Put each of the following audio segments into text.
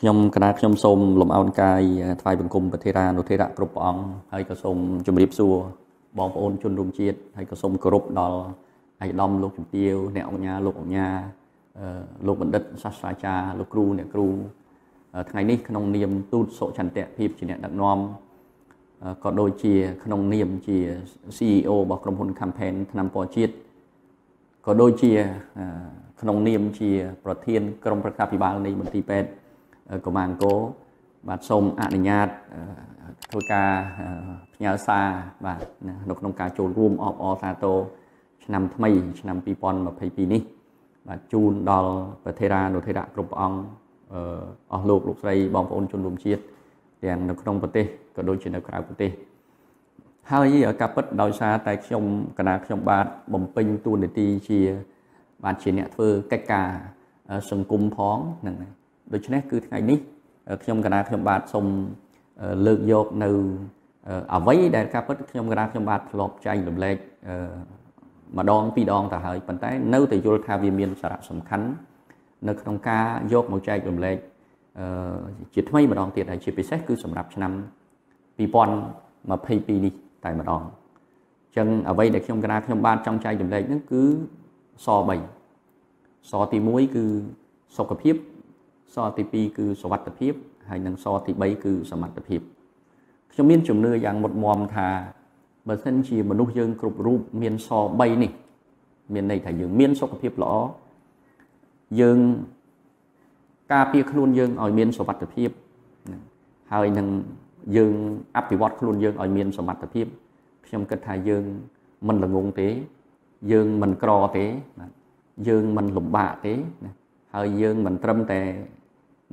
ខ្ញុំគណៈខ្ញុំសូមលំអោនកាយថ្វាយបង្គំប្រធារានុធិរៈគ្រប់ព្រះអង្គហើយក៏សូមជម្រាបសួរបងប្អូនជនរួមជាតិហើយក៏សូមគោរពដល់ឯកឧត្តមលោកជំទាវអ្នកអង្គញាលោកអង្គញាលោកបណ្ឌិតសាស្ត្រាចារ្យលោកគ្រូអ្នកគ្រូថ្ងៃនេះក្នុងនាមទូតសុចន្ទៈភាពជាអ្នកដឹកនាំក៏ដូចជាក្នុងនាមជា CEO របស់ក្រុមហ៊ុន Campaign ថ្នាំពណ៌ជាតិក៏ដូចជាក្នុងនាមជា ប្រធាន ក្រុមប្រឹក្សាភិបាលនៃមន្ទីរពេទ្យ កុមារអង្គរបាទសូមអនុញ្ញាតធ្វើការផ្ញើសារបាទនៅក្នុងការចូលរួមអបអរសាទរឆ្នាំថ្មី ឆ្នាំ2022នេះបាទជូនដល់ប្រធេរានុធិរៈគ្រប់ព្រះអង្គអស់លោកលោកស្រីបងប្អូនជនរួមជាតិទាំងនៅក្នុងប្រទេសក៏ដូចជានៅក្រៅប្រទេសហើយការពិតដោយសារតែខ្ញុំកណាខ្ញុំបាទបំពេញតួនាទីជា បាទជាអ្នកធ្វើកិច្ចការសង្គមផងហ្នឹងហើយ ដូច្នេះគឺថ្ងៃនេះខ្ញុំកណាខ្ញុំបាទសូមលើកយកនៅអ្វីដែលការពិតខ្ញុំកណាខ្ញុំបាទធ្លាប់ចែករំលែកម្ដងពីរដងទៅហើយប៉ុន្តែនៅតែយល់ថាវាមានសារៈសំខាន់នៅក្នុងការយកមកចែករំលែកជាថ្មីម្ដងទៀតហើយជាពិសេសគឺសម្រាប់ឆ្នាំ2022នេះតែម្ដងអញ្ចឹងអ្វីដែលខ្ញុំកណាខ្ញុំបានចង់ចែករំលែកហ្នឹងគឺស3សទី1គឺសុខភាព សទី2គឺសវត្ថភាពហើយនិងសទី3គឺសមត្ថភាពខ្ញុំមានជំនឿយ៉ាងមុតមមថាបើសិនជាមនុស្សយើងគ្រប់រូបមានស3នេះ មានន័យថាយើងមានសុខភាពល្អយើងការពារខ្លួនយើងឲ្យមានសុវត្ថិភាពហើយនឹងយើងអភិវឌ្ឍខ្លួនយើងឲ្យមានសមត្ថភាពខ្ញុំគិតថាយើងមិនល្ងងទេ យើងមិនក្រទេយើងមិនលំបាកទេហើយយើងមិនត្រឹមតែ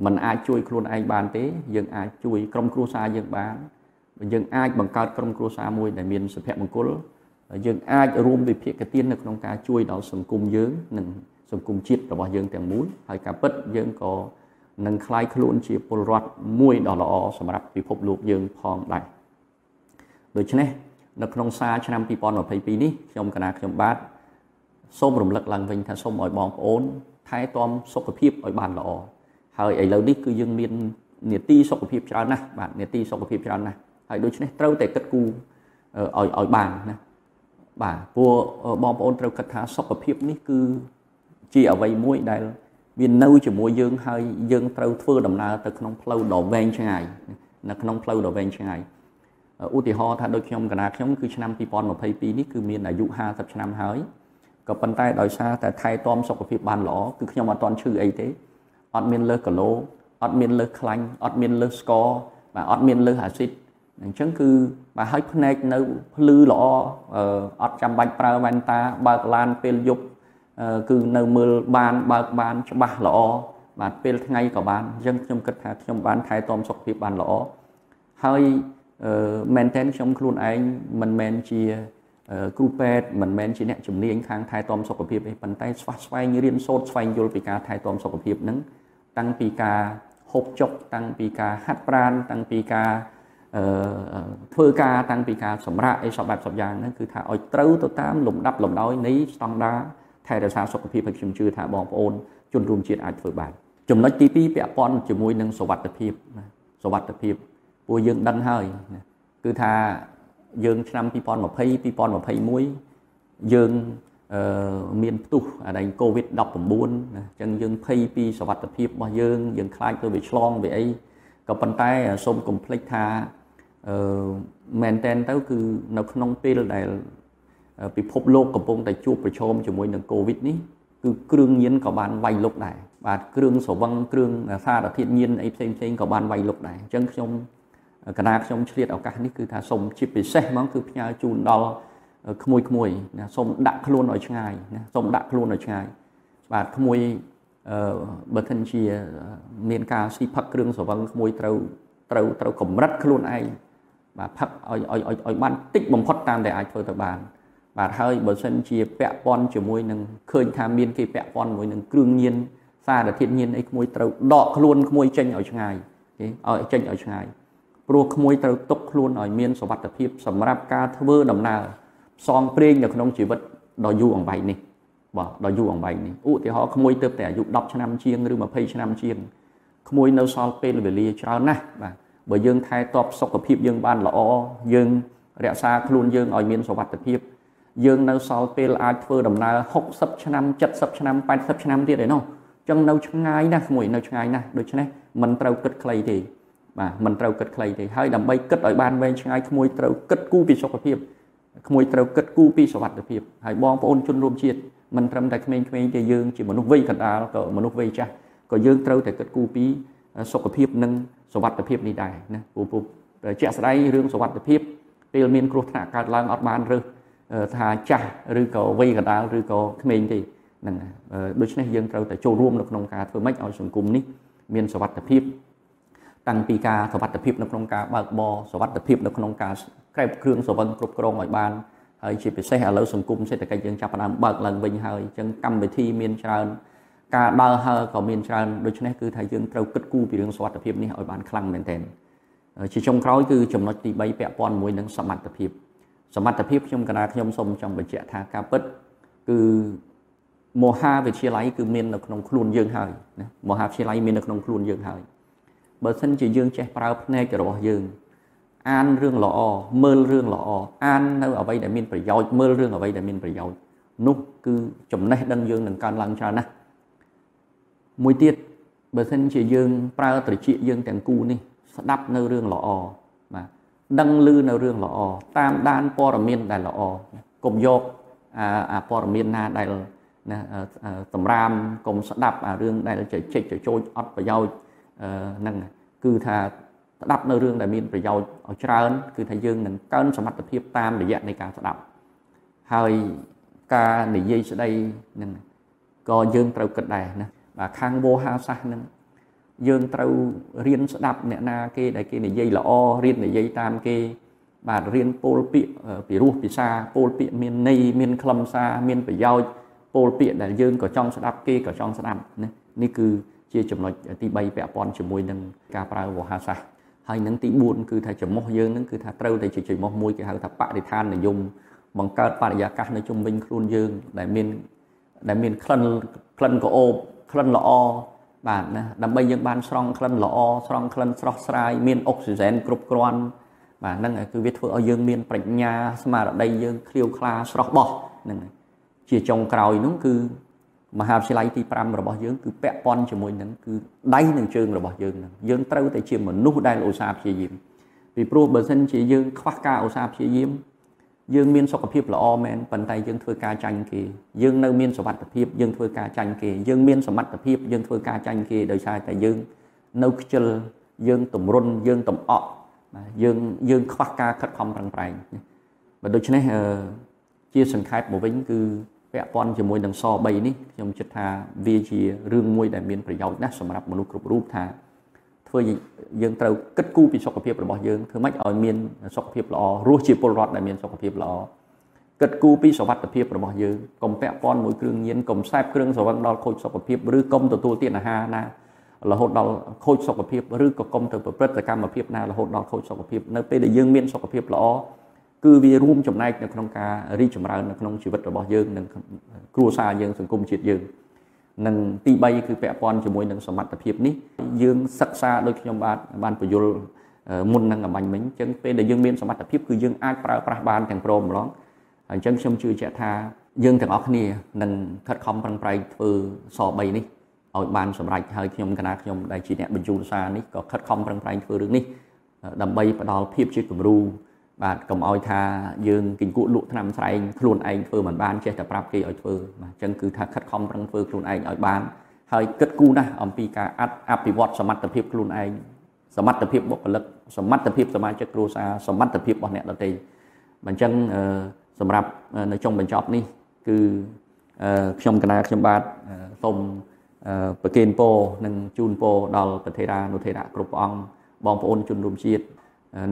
មិនអាចជួយខ្លួនឯងបានទេយើងអាចជួយក្រុមគ្រួសារយើងបានយើងអាចបង្កើតក្រុមគ្រួសារមួយដែលមានសុភមង្គលយើងអាចរួមវិភាគទាននៅក្នុងការជួយដល់សង្គមយើងនិងសង្គមជាតិរបស់យើងទាំងមូលហើយការពិតយើងក៏នឹងคล้ายខ្លួនជាពលរដ្ឋមួយដ៏ល្អសម្រាប់ពិភពលោកយើងផងដែរដូច្នេះនៅក្នុងសារឆ្នាំ2022នេះខ្ញុំកណាខ្ញុំបាទសូមរំលឹកឡើងវិញថាសូមឲ្យបងប្អូនថែទាំសុខភាពឲ្យបានល្អ ហើយឥឡូវនេះគឺយើងមាននីតិសុខភាពច្រើនណាស់បាទនីតិសុខភាពច្រើនណាស់ហើយដូច្នេះត្រូវតែគិតគូរឲ្យឲ្យបានណាបាទព្រោះបងប្អូនត្រូវគិតថាសុខភាពនេះគឺជាអ្វីមួយដែលវានៅជាមួយយើងហើយយើងត្រូវធ្វើដំណើរទៅក្នុងផ្លូវដ៏វែងឆ្ងាយនៅក្នុងផ្លូវដ៏វែងឆ្ងាយឧទាហរណ៍ថាដូចខ្ញុំកណាខ្ញុំគឺឆ្នាំ2022នេះគឺមានអាយុ50ឆ្នាំហើយក៏ប៉ុន្តែដោយសារតែថែទាំសុខភាពបានល្អគឺខ្ញុំអត់ទាន់ឈឺអីទេ អត់មានលើសគីឡូអត់មានលើសខ្លាញ់អត់មានលើសស្ករបាទអត់មានលើសអាស៊ីតអញ្ចឹងគឺបើឲ្យភ្នែកនៅភ្លឺល្អអត់ចាំបាច់ប្រើវ៉ែនតាបើកឡានពេលយប់គឺនៅមើលបានបើកបានច្បាស់ល្អបាទពេលថ្ងៃក៏បានអញ្ចឹងខ្ញុំគិតថាខ្ញុំបានថែទាំសុខភាពបានល្អហើយមែនតើខ្ញុំខ្លួនឯងមិនមែនជាគ្រូពេទ្យមិនមែនជាអ្នកជំនាញខាងថែទាំសុខភាពទេប៉ុន្តែស្វះស្វែងរៀនសូត្រស្វែងយល់ពីការថែទាំសុខភាពហ្នឹង តាំងពីការហូបចុកតាំងពីការហាត់ប្រាណតាំងពីការអឺធ្វើការតាំងពីការសម្រាកអីសពបែបសពយ៉ាងហ្នឹងគឺថាឲ្យត្រូវទៅតាមលំដាប់លំដោយនៃស្តង់ដារថែរក្សាសុខភាពឲ្យខ្ញុំជឿថាបងប្អូនជនរួមជាតិអាចធ្វើបានចំណុចទី2ពាក់ព័ន្ធជាមួយនឹងសុវត្ថិភាពសុវត្ថិភាពពួកយើងដឹងហើយគឺថាយើងឆ្នាំ2020 2021យើង អឺមានផ្ទុះអានេះ COVID-19 ណាអញ្ចឹងយើងភ័យពីសវត្ថភាពរបស់យើងយើងខ្លាចទៅវាឆ្លងវាអីក៏ប៉ុន្តែសូមកុំភ្លេចថាអឺមែនតែនទៅគឺនៅក្នុងពេលដែលពិភពលោកកំពុងតែជួបប្រឈមជាមួយនឹង COVID នេះគឺគ្រឿងញៀនក៏បានវាយលុកដែរបាទគ្រឿងស្រវឹងគ្រឿងសារធាតុញៀនអីផ្សេងផ្សេងក៏បានវាយលុកដែរអញ្ចឹងខ្ញុំកណាខ្ញុំឆ្លៀតឱកាសនេះគឺថាសូមជាពិសេសហ្មងគឺផ្ញើជូនដល់ ក្មួយក្មួយណាសូមដាក់ខ្លួនឲ្យឆ្ងាយណាសូមដាក់ខ្លួនឲ្យឆ្ងាយបាទក្មួយអឺបើមិនជាមានការស៊ីផឹកគ្រឿងស្រវឹងក្មួយត្រូវត្រូវត្រូវកម្រិតខ្លួនឯងបាទផឹកឲ្យឲ្យឲ្យឲ្យបានតិចបំផុតតាមដែលអាចធ្វើទៅបាន បាទហើយបើសិនជាពាក់ព័ន្ធជាមួយនឹងឃើញថាមានគេពាក់ព័ន្ធជាមួយនឹងគ្រឿងញៀនសារធាតុញៀនអីក្មួយត្រូវដកខ្លួនក្មួយចេញឲ្យឆ្ងាយគេឲ្យចេញឲ្យឆ្ងាយព្រោះក្មួយត្រូវទុកខ្លួនឲ្យមានសុវត្ថិភាពសម្រាប់ការធ្វើដំណើរ ផ្សងព្រេងនៅក្នុងជីវិតដ៏យូរអង្វែងនេះបាទដ៏យូរអង្វែងនេះឧទាហរណ៍ក្មួយទៅតែអាយុ10ឆ្នាំជាងឬ20ឆ្នាំជាងក្មួយនៅសល់ពេលវេលាច្រើនណាស់បាទបើយើងថែទាំសុខភាពយើងបានល្អយើងរក្សាខ្លួនយើងឲ្យមានសុវត្ថិភាពយើងនៅសល់ពេលអាចធ្វើដំណើរ60ឆ្នាំ70ឆ្នាំ80ឆ្នាំទៀតឯណោះចឹងនៅឆ្ងាយណាស់ក្មួយនៅឆ្ងាយណាស់ដូច្នេះមិនត្រូវគិតខ្លីទេបាទមិនត្រូវគិតខ្លីទេហើយដើម្បីគិតឲ្យបានវែងឆ្ងាយក្មួយត្រូវគិតគូរពីសុខភាព ក្មួយត្រូវគិតគូរពីសុវត្ថិភាពហើយបងប្អូនជនរួមជាតិមិនត្រឹមតែក្មេងៗទេយើងជាមនុស្សវ័យកណ្ដាលក៏មនុស្សវ័យចាស់ក៏យើងត្រូវតែគិតគូរពីសុខភាពនិងសុវត្ថិភាពនេះដែរណាពូពូជាក់ស្ដែងរឿងសុវត្ថិភាពពេលមានគ្រោះថ្នាក់កើតឡើងអត់បានរើសថាចាស់ឬក៏វ័យកណ្ដាលឬក៏ក្មេងទេហ្នឹងដូច្នេះយើងត្រូវតែចូលរួមនៅក្នុងការធ្វើម៉េចឲ្យសង្គមនេះមានសុវត្ថិភាពតាំងពីការសុវត្ថិភាពនៅក្នុងការបើកបរសុវត្ថិភាពនៅក្នុងការ ក្រែបគ្រឿងសវឹងគ្រប់គ្រងឲ្យបានហើយជាពិសេសឥឡូវសង្គមសេដ្ឋកិច្ចយើងចាប់ផ្ដើមបើកឡើងវិញហើយអញ្ចឹងកម្មវិធីមានច្រើនការដើរហើរក៏មានច្រើនដូច្នេះគឺថាយើងត្រូវគិតគូរពីរឿងសុវត្ថិភាពនេះឲ្យបានខ្លាំងមែនទែនជាចុងក្រោយគឺចំណុចទី3ពាក់ព័ន្ធមួយនឹងសមត្ថភាពសមត្ថភាពខ្ញុំកណាខ្ញុំសូមចង់បញ្ជាក់ថាការពិតគឺមហាវិទ្យាល័យគឺមាននៅក្នុងខ្លួនយើងហើយណាមហាវិទ្យាល័យមាននៅក្នុងខ្លួនយើងហើយបើសិនជាយើងចេះប្រើភ្នែករបស់យើង អានរឿងល្អមើលរឿងល្អអាននៅអ្វីដែលមានប្រយោជន៍មើលរឿងអ្វីដែលមានប្រយោជន៍នោះគឺចំណេះដឹងយើងនឹងកើនឡើងច្រើនណាស់មួយទៀតបើសិនជាយើងប្រើត្រចៀកយើងទាំងគូនេះស្ដាប់នៅរឿងល្អបាទដឹងឮនៅរឿងល្អតាមដានព័ត៌មានដែលល្អកុំយកអាព័ត៌មានណាដែលណាសម្រាមកុំស្ដាប់អារឿងដែលជិចចចោចអត់ប្រយោជន៍ហ្នឹងគឺថា ស្ដាប់នៅរឿងដែលមានប្រយោជន៍ឲ្យច្រើន គឺថាយើងនឹងកើនសមត្ថភាពតាមរយៈនៃការស្ដាប់ហើយការនិយាយស្ដីនឹងក៏យើងត្រូវគិតដែរណាបាទខាងវោហាសាសនឹងយើងត្រូវរៀនស្ដាប់អ្នកណាគេដែលគេនិយាយល្អរៀននិយាយតាមគេ បាទរៀនពោលពាក្យពីរោះពិសាពោលពាក្យមានន័យមានខ្លឹមសារមានប្រយោជន៍ពោលពាក្យដែលយើងក៏ចង់ស្ដាប់គេក៏ចង់ស្ដាប់ណានេះគឺជាចំណុចទី3ពាក់ព័ន្ធជាមួយនឹងការប្រើវោហាសាស ហើយនឹងទី4គឺថាចំោះយើងនឹងគឺថាត្រូវតែជាចំោះមួយគេហៅថាបរិស្ថាននិយមបង្កើតបរិយាកាសនៅជុំវិញខ្លួនយើងដែលមានដែលមានក្លិនក្លិនក្រអូបក្លិនល្អបាទណាដើម្បីយើងបានស្រង់ក្លិនល្អស្រង់ក្លិនស្រស់ស្រាយមានអុកស៊ីហ្សែនគ្រប់គ្រាន់បាទហ្នឹងគឺវាធ្វើឲ្យយើងមានប្រាជ្ញាស្មារតីយើងឃ្លាវខ្លាស្រស់បោះហ្នឹងជាចុងក្រោយនោះគឺ មហាវិទ្យាល័យទី5របស់យើងគឺពាក់ព័ន្ធជាមួយនឹងគឺដៃនិងជើងរបស់យើងនឹងយើងត្រូវតែជាមនុស្សដែលឧស្សាហ៍ព្យាយាមពីព្រោះបើសិនជាយើងខ្វះការឧស្សាហ៍ព្យាយាមយើងមានសុខភាពល្អមែនប៉ុន្តែយើងធ្វើការចាញ់គេយើងនៅមានសុវត្ថិភាពយើងធ្វើការចាញ់គេយើងមានសមត្ថភាពយើងធ្វើការចាញ់គេដោយសារតែយើងនៅខ្ជិលយើងតម្រុនយើងតំអក់យើងយើងខ្វះការខិតខំប្រឹងប្រែងបើដូច្នេះជាសង្ខេបមកវិញគឺ ពាក់ព័ន្ធជាមួយនឹងស3នេះខ្ញុំគិតថាវាជារឿងមួយដែលមានប្រយោជន៍ណាស់សម្រាប់មនុស្សគ្រប់រូបថាធ្វើយើងត្រូវគិតគូរពីសុខភាពរបស់យើងធ្វើម៉េចឲ្យមានសុខភាពល្អរស់ជាពលរដ្ឋដែលមានសុខភាពល្អគិតគូរពីសុខភាពរបស់យើងកុំពាក់ព័ន្ធមួយគ្រឿងញៀនកុំខ្សែបគ្រឿងស្រវឹងដល់ខូចសុខភាពឬកុំទទួលទានអាហារណារហូតដល់ខូចសុខភាពឬក៏កុំទៅប្រព្រឹត្តសកម្មភាពណារហូតដល់ខូចសុខភាពនៅពេលដែលយើងមានសុខភាពល្អ គឺវារួមចំណែកនៅក្នុងការរីកចម្រើននៅក្នុងជីវិតរបស់យើងនិងគ្រួសារយើងសង្គមជាតិយើងនិងទី3គឺពាក់ព័ន្ធជាមួយនឹងសមត្ថភាពនេះយើងសិក្សាដូចខ្ញុំបាទបានបញ្យល់មុននឹងអំបញ្ញមិញអញ្ចឹងពេលដែលយើងមានសមត្ថភាពគឺយើងអាចប្រើប្រាស់បានទាំងព្រមម្លងហើយអញ្ចឹងខ្ញុំជឿជាក់ថាយើងទាំងអស់គ្នានឹងខិតខំប្រឹងប្រែងធ្វើស3នេះឲ្យបានសម្រេចហើយខ្ញុំកណាខ្ញុំដែលជាអ្នកបញ្ជូនសារនេះក៏ខិតខំប្រឹងប្រែងធ្វើរឿងនេះដើម្បីផ្ដល់ភាពជាគំរូ បាទកុំឲ្យថាយើងគិញគក់លក់ថ្នាំស្រែងខ្លួនឯងធ្វើមិនបានចេះតែប្រាប់គេឲ្យធ្វើបាទអញ្ចឹងគឺថាខិតខំប្រឹងធ្វើខ្លួនឯងឲ្យបានហើយគិតគូរណាស់អំពីការអអភិវឌ្ឍសមត្ថភាពខ្លួនឯងសមត្ថភាពបុគ្គលិកសមត្ថភាពសមាជិកគ្រួសារសមត្ថភាពរបស់អ្នកដទៃអញ្ចឹងសម្រាប់នៅចុងបញ្ចប់នេះគឺខ្ញុំកណាខ្ញុំបាទសូមប្រគេនពរនិងជូនពរដល់ប្រធេរានុធេរៈគ្រប់អង្គបងប្អូនជនរួមជាតិ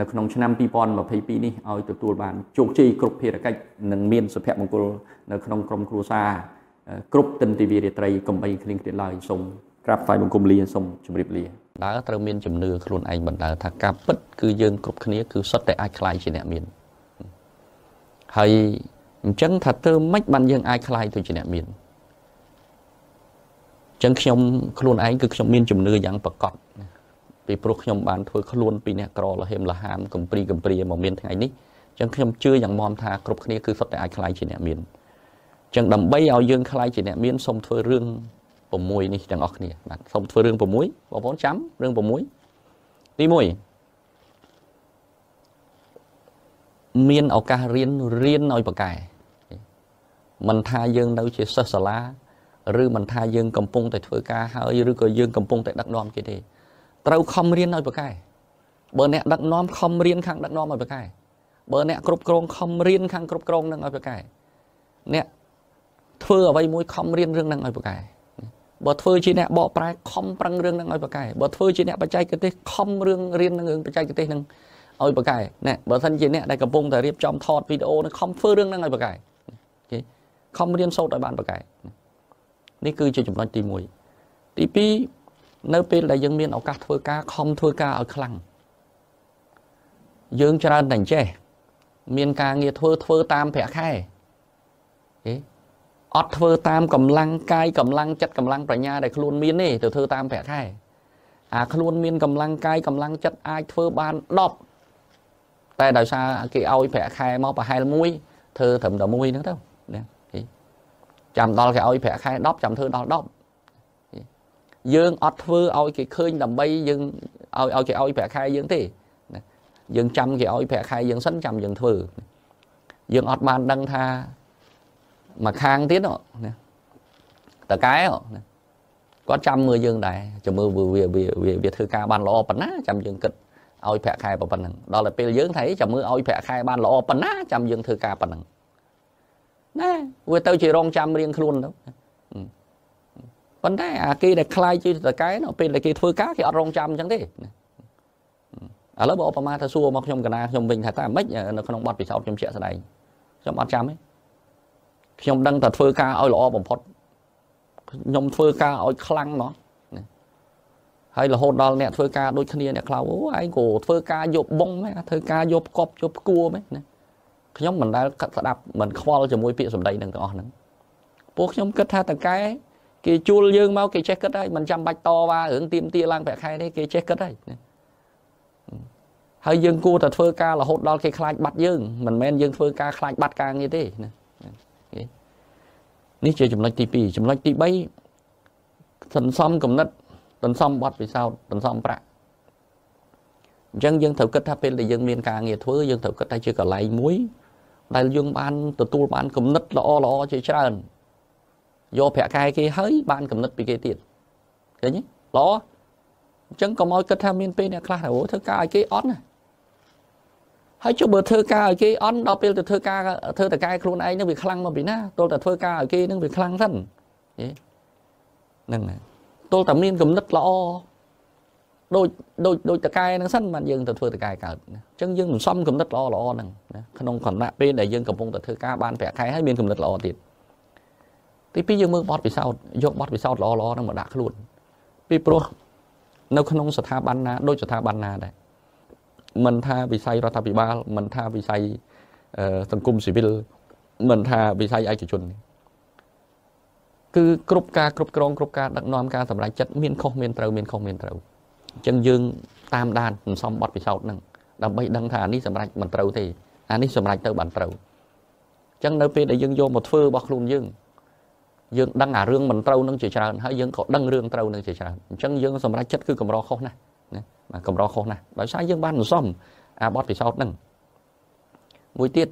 នៅក្នុងឆ្នាំ2022នេះឲ្យទទួលបានជោគជ័យគ្រប់ភារកិច្ចនិងមានសុភមង្គលនៅក្នុងក្រុមគ្រួសារគ្រប់ទិន្តិវិរាត្រីកំបីគ្លៀងគ្លៀនឡើយសូមក្រាបថ្វាយបង្គំលាសូមជម្រាបលាតើត្រូវមានជំនឿខ្លួនឯងបណ្ដើថាការពិតគឺយើងគ្រប់គ្នាគឺសុទ្ធតែអាចខ្លាយជាអ្នកមានហើយអញ្ចឹងថាទៅមិនបានយើងអាចខ្លាយទៅជាអ្នកមានអញ្ចឹងខ្ញុំខ្លួនឯងគឺខ្ញុំមានជំនឿយ៉ាងប្រកប ពីព្រោះខ្ញុំបានធ្វើខ្លួនពីអ្នកក្រលហេមលហាមកំព្រីកំព្រាមកមានថ្ងៃនេះអញ្ចឹងខ្ញុំជឿយ៉ាងមាំថាគ្រប់គ្នាគឺសុទ្ធតែអាចខ្លាយជាអ្នកមានអញ្ចឹងដើម្បីឲ្យយើងខ្លាយជាអ្នកមានសូមធ្វើរឿង6នេះទាំងអស់គ្នាបាទសូមធ្វើរឿង6បងប្អូនចាំរឿង6ទី1មានឱកាសរៀនរៀនឲ្យប្រកែមិនថាយើងនៅជាសិស្សសាលាឬមិនថាយើងកំពុងតែធ្វើការហើយឬក៏យើងកំពុងតែដឹកនាំគេទេ ត្រូវខំរៀនឲ្យប្រកែបើអ្នកដឹកនាំខំរៀនខាងដឹកនាំឲ្យប្រកែបើអ្នកគ្រប់គ្រងខំរៀនខាងគ្រប់គ្រងនឹងឲ្យប្រកែអ្នកធ្វើអ្វីមួយខំរៀនរឿងនឹងឲ្យប្រកែបើធ្វើជាអ្នកបកប្រែខំប្រឹងរឿងនឹងឲ្យប្រកែបើធ្វើជាអ្នកបច្ចេកទេសខំរឿងរៀននឹងរឿងបច្ចេកទេសនឹងឲ្យប្រកែណែបើសិនជាអ្នកដែលកំពុងតែរៀបចំថតវីដេអូនឹងខំធ្វើរឿងនឹងឲ្យប្រកែគេខំរៀនសូត្រឲ្យបានប្រកែនេះគឺជាចំណុចទី1ទី2 នៅពេលដែលយើងមានឱកាសធ្វើការខំធ្វើការឲ្យខ្លាំងយើងច្រើនតែចេះមានការងារធ្វើធ្វើតាមប្រាក់ខែហេអត់ធ្វើតាមកម្លាំងកាយកម្លាំងចិត្តកម្លាំងប្រាជ្ញាដែលខ្លួនមានទេទៅធ្វើតាមប្រាក់ខែអាខ្លួនមានកម្លាំងកាយកម្លាំងចិត្តអាចធ្វើបាន10តែដោយសារគេឲ្យប្រាក់ខែមកប្រហែល1ធ្វើត្រឹមតែ1ហ្នឹងទៅណាចាំដល់គេឲ្យប្រាក់ខែ10ចាំធ្វើដល់10 យើងអត់ធ្វើឲ្យគេឃើញដើម្បីយើងឲ្យឲ្យគេឲ្យប្រាក់ខែយើងទេយើងចាំគេឲ្យប្រាក់ខែយើងសិនចាំយើងធ្វើយើងអត់បានដឹងថាមួយខាងទៀតណាតកែគាត់ចាំមើលយើងដែរចាំមើលវាវាវាធ្វើការបានល្អប៉ុណ្ណាចាំយើងគិតឲ្យប្រាក់ខែប៉ុណ្ណឹងដល់តែពេលយើងថៃចាំមើលឲ្យប្រាក់ខែបានល្អប៉ុណ្ណាចាំយើងធ្វើការប៉ុណ្ណឹងណាវាទៅជារងចាំរៀងខ្លួនទៅ ប៉ុន្តែអាគេដែលខ្លាយជាតកែនៅពេលដែលគេធ្វើការគេអត់រងចាំអញ្ចឹងទេឥឡូវបើឧបមាថាសួរមកខ្ញុំកណាខ្ញុំវិញថាតើម៉េចនៅក្នុងបទពិសោធន៍ខ្ញុំជាក់ស្ដែងខ្ញុំអត់ចាំទេខ្ញុំដឹងតែធ្វើការឲ្យល្អបំផុតខ្ញុំធ្វើការឲ្យខ្លាំងមកហើយរហូតដល់អ្នកធ្វើការដូចគ្នាអ្នកខ្លៅអូឯងក៏ធ្វើការយកបងមែនធ្វើការយកកប់យកគួរមែនណាខ្ញុំមិនដែលស្ដាប់មិនខ្វល់ជាមួយពាក្យសម្ដីនឹងទាំងអស់ហ្នឹងពួកខ្ញុំគិតថាតកែ គេជួលយើងមកគេចេះគិតហើយមិនចាំបាច់តវ៉ារឿងទៀមទាឡើងប្រាក់ខែទេគេចេះគិតហើយហើយយើងគួរតែធ្វើការរហូតដល់គេខ្លាចបាត់យើងមិនមែនយើងធ្វើការខ្លាចបាត់ការងារទេណានេះជាចំណុចទី2ចំណុចទី3សន្សំគំនិតសន្សំបត់ពិសោធន៍សន្សំប្រាក់អញ្ចឹងយើងត្រូវគិតថាពេលដែលយើងមានការងារធ្វើយើងត្រូវគិតថាជាកន្លែងមួយដែលយើងបានទទួលបានគំនិតល្អល្អជាច្រើន យកប្រាក់ខែគេហើយបានគំនិតពីគេទៀតឃើញទេល្អអញ្ចឹងកុំឲ្យគិតថាមានពេលអ្នកខ្លះអូធ្វើការឲ្យគេអត់ណាហើយចុះបើធ្វើការឲ្យគេអន់ដល់ពេលទៅធ្វើការធ្វើតកែខ្លួនឯងនឹងវាខ្លាំងមកពីណាទល់តែធ្វើការឲ្យគេនឹងវាខ្លាំងសិនហ្នឹងទល់តែមានគំនិតល្អដូចដូចដូចតកែហ្នឹងសិនបានយើងទៅធ្វើតកែកើតអញ្ចឹងយើងមិនសំគំនិតល្អល្អហ្នឹងណាក្នុងខណៈពេលដែលយើងកំពុងតែធ្វើការបានប្រាក់ខែហើយមានគំនិតល្អទៀត ទីពីរយើងមើលបទពិសោធន៍យកបទពិសោធន៍ល្អល្អហ្នឹងមកដាក់ខ្លួនពីព្រោះនៅក្នុងស្ថាប័នណាដូចស្ថាប័នណាដែរមិនថាវិស័យរដ្ឋាភិបាលមិនថាវិស័យសង្គមស៊ីវិលមិនថាវិស័យឯកជនគឺគ្រប់ការគ្រប់គ្រងគ្រប់ការដឹកនាំការសម្រេចចិត្តមានខុសមានត្រូវមានខុសមានត្រូវអញ្ចឹងយើងតាមដានសន្សំបទពិសោធន៍ហ្នឹងដើម្បីដឹងថាអានេះសម្រេចមិនត្រូវទេអានេះសម្រេចទៅបានត្រូវអញ្ចឹងនៅពេលដែលយើងយកមកធ្វើរបស់ខ្លួនយើង យើងដឹងអារឿងមិនត្រូវនឹងជាច្រើនហើយយើងក៏ដឹងរឿងត្រូវនឹងជាច្រើនអញ្ចឹងយើងសម្រេចចិត្តគឺកម្រខុសណាស់ណាកម្រខុសណាស់ដោយសារយើងបានសន្សំអាបទពិសោធន៍ហ្នឹងមួយទៀត